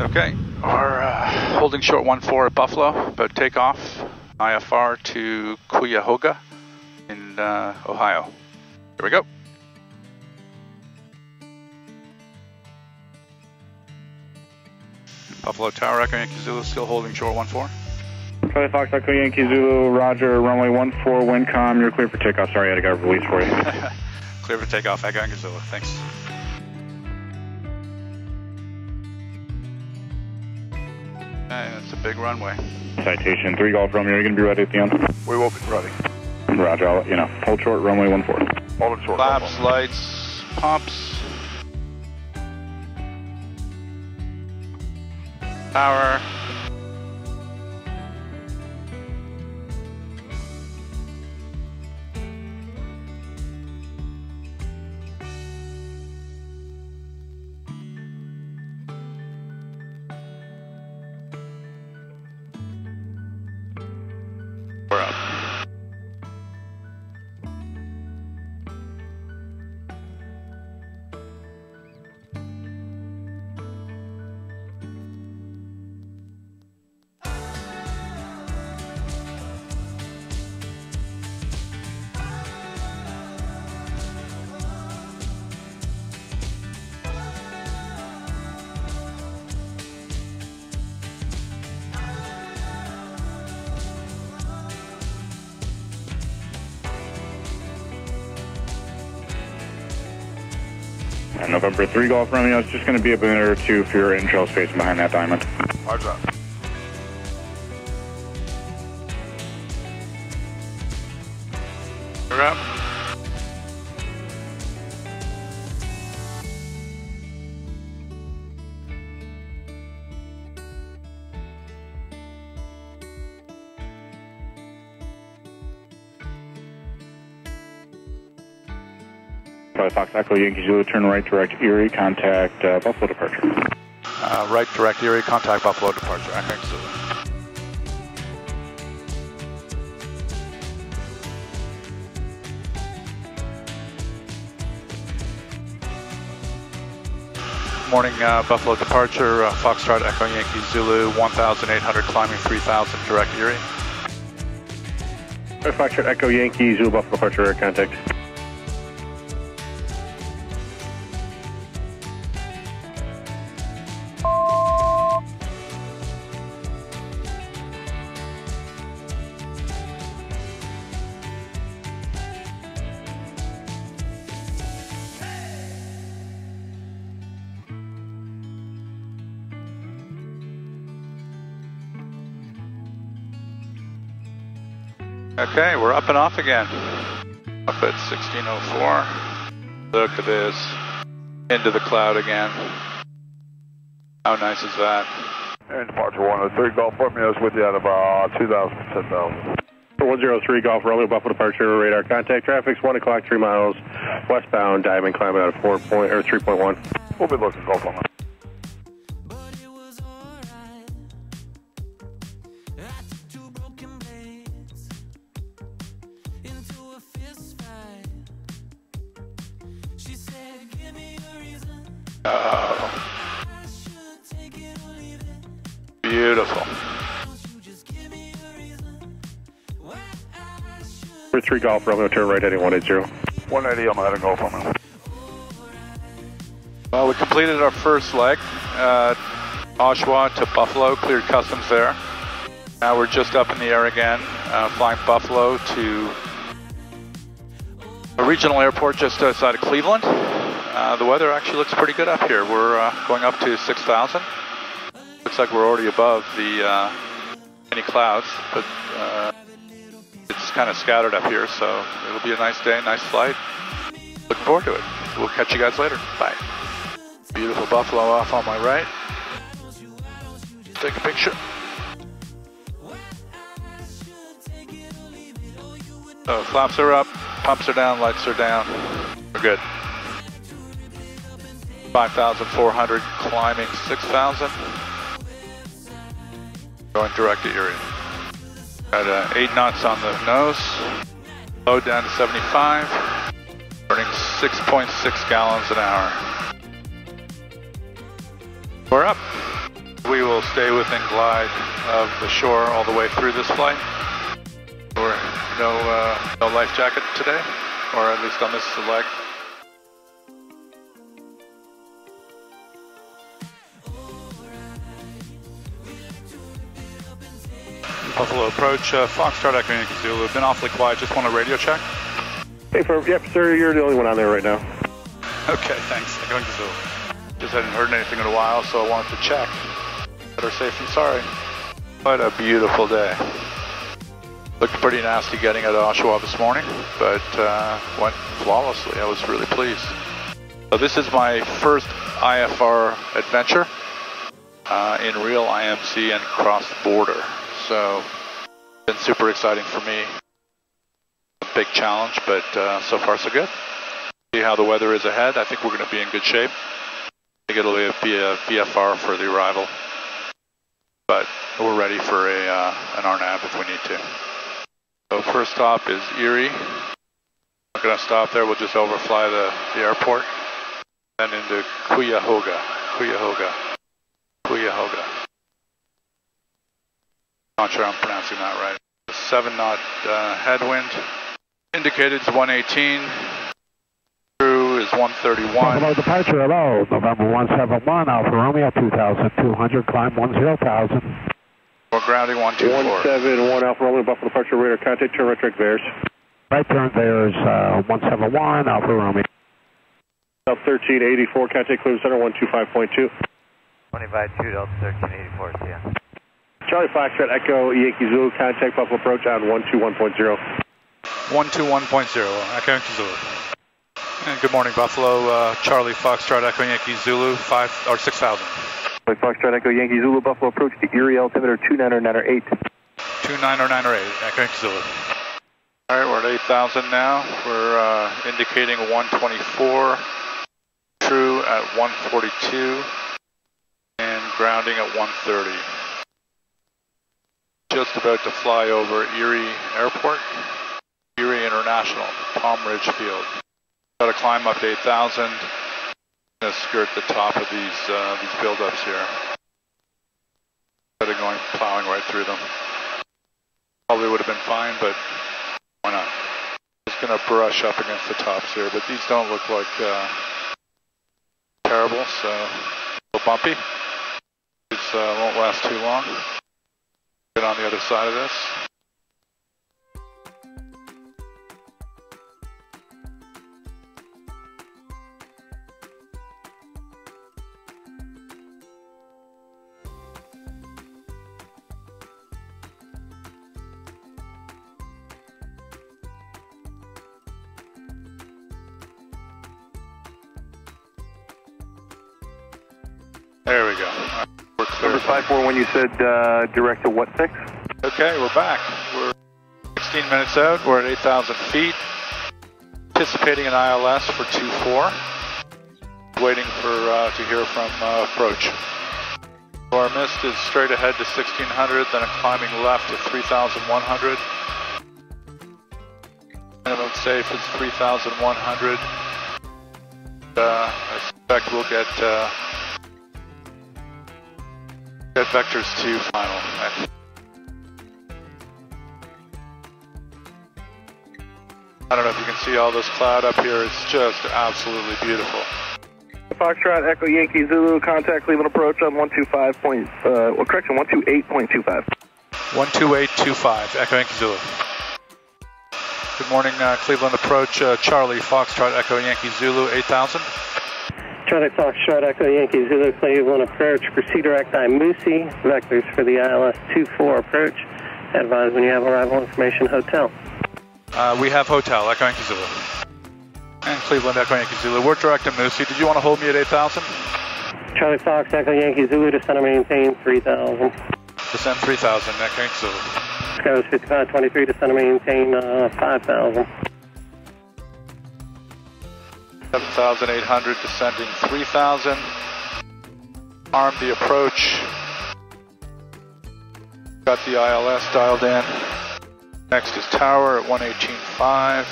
Okay, we're uh, holding short 1-4 at Buffalo, about takeoff, IFR to Cuyahoga in uh, Ohio. Here we go. Buffalo Tower, Echo Yankee Zulu, still holding short 1-4. Charlie Fox, Echo Yankee Zulu, Roger, runway 14, Windcom, you're clear for takeoff. Sorry, I had to get release for you. Clear for takeoff, Echo Yankee Zulu, thanks. Big runway. Citation, 3 Golf Romeo, you're going to be ready at the end? We will be ready. Roger, I'll let you know. Hold short, runway 14. Hold it short. Flaps, lights, pumps. Power. November 3 Golf Romeo, it's just going to be a minute or two for your intro space behind that diamond. Roger that. Charlie Fox, Echo Yankee Zulu, turn right, direct Erie, contact uh, Buffalo departure. Uh, right direct Erie, contact Buffalo departure. Echo Yankee Zulu. Morning, uh, Buffalo departure, uh, Foxtrot Echo Yankee Zulu, 1,800 climbing 3,000 direct Erie. Charlie Fox, Echo Yankee Zulu, Buffalo departure, contact. Okay, we're up and off again. Up at 1604. Look at this. Into the cloud again. How nice is that? And departure 103 Golf Romeo is with you at about uh, 2,000, 10,000. 103 Golf Romeo, Buffalo departure, radar contact. Traffic's 1 o'clock, 3 miles westbound, diamond climbing out of 4 point, or 3.1. We'll be looking Golf Romeo. I should. Number 3 Golf Romeo, turn right heading 180. 180 on the heading Golf Romeo. Well, we completed our first leg. Uh, Oshawa to Buffalo, cleared customs there. Now we're just up in the air again, uh, flying Buffalo to a regional airport just outside of Cleveland. Uh, the weather actually looks pretty good up here. We're uh, going up to 6,000. Looks like we're already above the uh, any clouds, but uh, it's kind of scattered up here, so it'll be a nice day, nice flight. Looking forward to it. We'll catch you guys later. Bye. Beautiful buffalo off on my right. Take a picture. So flaps are up, pumps are down, lights are down. We're good. 5,400, climbing 6,000. Going direct to Erie. Got uh, 8 knots on the nose. Load down to 75. Burning 6.6 gallons an hour. We're up. we will stay within glide of the shore all the way through this flight. Or no, uh, no life jacket today, or at least on this leg. Buffalo approach, uh, Foxtrot Echo Yankee Zulu. Been awfully quiet. Just want a radio check. Hey, for, yep, sir, you're the only one on there right now. Okay, thanks. Echo Yankee Zulu. Just hadn't heard anything in a while, so I wanted to check. Better safe than sorry. What a beautiful day. Looked pretty nasty getting out of Oshawa this morning, but uh, went flawlessly. I was really pleased. So this is my first IFR adventure uh, in real IMC and cross border. So been super exciting for me. Big challenge, but uh, so far so good. See how the weather is ahead. I think we're going to be in good shape. I think it'll be a, be a VFR for the arrival, but we're ready for a uh, an RNAV if we need to. So first stop is Erie. Not going to stop there. We'll just overfly the, the airport. Then into Cuyahoga. Cuyahoga. Cuyahoga. Not sure I'm pronouncing that right. Seven knot uh, headwind. Indicated is 118. Crew is 131. Buffalo departure, hello, November 171, Alpha Romeo 2200, climb 10,000. We're grounding 124. 171 Alpha Romeo, Buffalo departure radar contact, turn right track bears. Right turn Bears, uh, 171, Alpha Romeo. South 1384, contact Cleveland Center, 125.2. 25-2, Delta 1384, see ya. Charlie Foxtrot, Echo, Yankee Zulu, contact Buffalo approach on 121.0. 121.0, Echo Yankee Zulu. And good morning, Buffalo. Uh, Charlie Foxtrot, Echo Yankee Zulu, five or 6,000. Charlie Foxtrot, Echo, Yankee Zulu, Buffalo approach to Erie altimeter 29908. 29098, Echo Yankee Zulu. All right, we're at 8,000 now. We're uh, indicating 124, true at 142, and grounding at 130. Just about to fly over Erie Airport, Erie International, Tom Ridge Field. Got to climb up to 8,000. Gonna skirt the top of these uh, these buildups here. Instead of going plowing right through them. Probably would have been fine, but why not? Just gonna brush up against the tops here, but these don't look like uh, terrible, so a little bumpy. These uh, won't last too long. On the other side of this. There we go. Number 541, you said uh, direct to what six? Okay, we're back. We're 16 minutes out. We're at 8,000 feet. Anticipating an ILS for 2-4. Waiting for uh, to hear from uh, approach. So our missed is straight ahead to 1600, then a climbing left to 3100. Minimum safe is 3100. Uh, I suspect we'll get vectors to final. I don't know if you can see all this cloud up here. It's just absolutely beautiful. Foxtrot, Echo, Yankee Zulu, contact Cleveland approach on 125 point, uh, well, correction, 128.25. 12825, Echo Yankee Zulu. Good morning, uh, Cleveland approach, uh, Charlie Foxtrot, Echo Yankee Zulu, 8000. Charlie Foxtrot, Echo Yankee Zulu, Cleveland approach, proceed direct I Moosey, vectors for the ILS 24 approach. Advise when you have arrival information, hotel. Uh, we have hotel, Echo Yankee Zulu. And Cleveland, Echo Yankee Zulu. We're direct to Moosey. Did you want to hold me at 8000? Charlie Fox, Echo Yankee Zulu, descend and maintain 3000. Descend 3000, Echo Yankee Zulu. Goes 5523, descend and maintain uh, 5000. 7800, descending 3000. Arm the approach. Got the ILS dialed in. Next is tower at 118.5.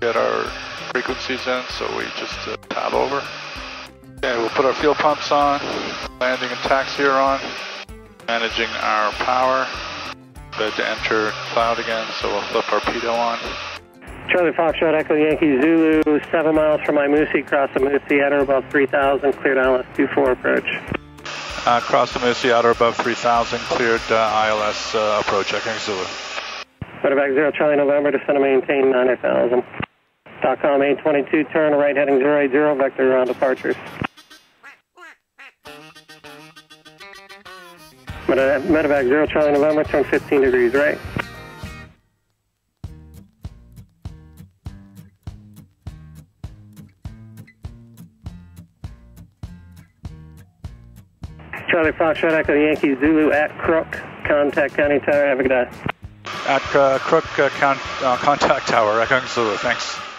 Get our frequencies in, so we just uh, tab over. Okay, we'll put our fuel pumps on, landing and taxi are on, managing our power. Good to enter cloud again, so we'll flip our pitot on. Charlie Foxtrot Echo Yankee Zulu, 7 miles from Imusi, cross the at or above 3000, cleared ILS 24 approach. Uh, cross the Musi outer above 3000, cleared uh, ILS uh, approach, Echo Zulu. Medevac 0 Charlie November, descend and maintain 9000. Stockcom 822, turn right heading 080, vector on departures. Mede- Medevac 0 Charlie November, turn 15 degrees right. Charlie Foxtrot Echo Yankee Zulu at Crook, contact County Tower, have a good day. At uh, Crook uh, count, uh, Contact Tower, Echo Zulu, thanks.